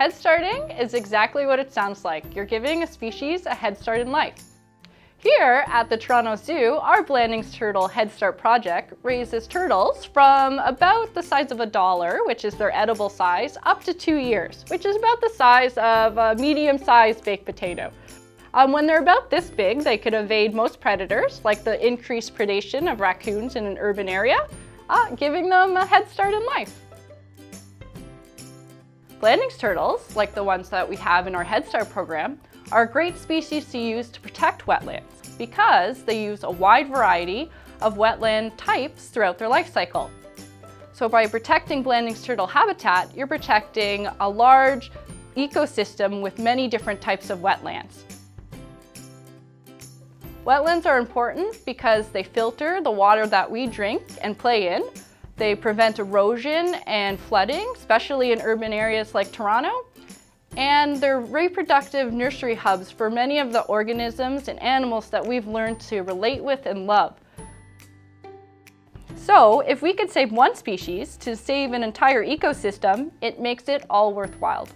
Head starting is exactly what it sounds like. You're giving a species a head start in life. Here at the Toronto Zoo, our Blandings Turtle Head Start project raises turtles from about the size of a dollar, which is their edible size, up to two years, which is about the size of a medium-sized baked potato. Um, when they're about this big, they could evade most predators, like the increased predation of raccoons in an urban area, uh, giving them a head start in life. Blandings turtles, like the ones that we have in our Head Start program, are a great species to use to protect wetlands because they use a wide variety of wetland types throughout their life cycle. So by protecting Blandings turtle habitat, you're protecting a large ecosystem with many different types of wetlands. Wetlands are important because they filter the water that we drink and play in, they prevent erosion and flooding, especially in urban areas like Toronto. And they're reproductive nursery hubs for many of the organisms and animals that we've learned to relate with and love. So if we could save one species to save an entire ecosystem, it makes it all worthwhile.